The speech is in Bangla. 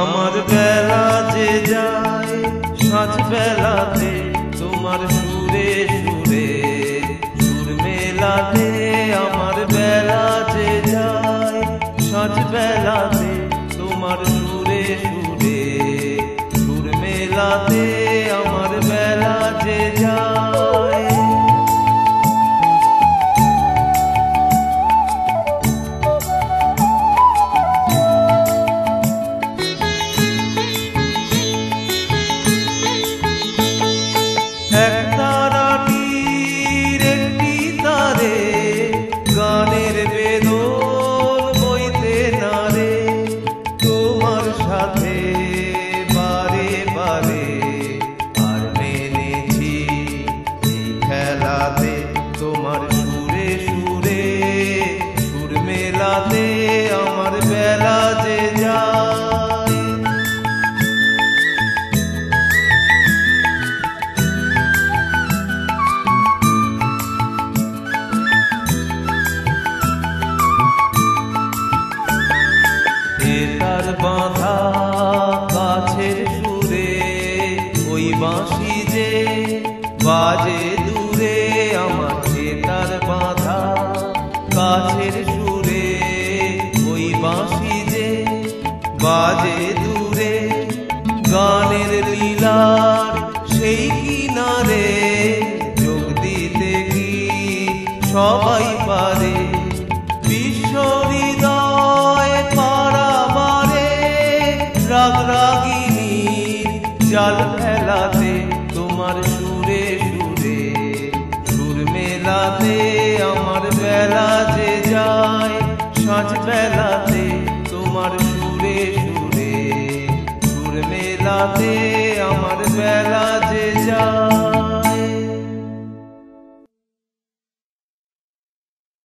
আমার বেলা যে যায়, সাজ বেলাতে তোমার সুরে সুরে। সুর মেলাতে আমার বেলা যে যায়, সাজ বেলাতে তোমার মেলাতে আমার বেলা যে তার বাঁধা ওই বাঁশি যে বাজে দূরে, আমার তার বাঁধা কাছের বাজে দূরে গানের লীলার সেই কিনারে যোগ দিতে কি সবাই পারে? বিশ্ব হৃদয় পারাবারে রাগ রাগিনী জাল ফেলাতে তোমার সুরে সুরে। সুর মেলাতে আমার বেলা যে যায়, সাজ বেলাতে সুরে সুর মেলাতে আমার বেলা যে যায়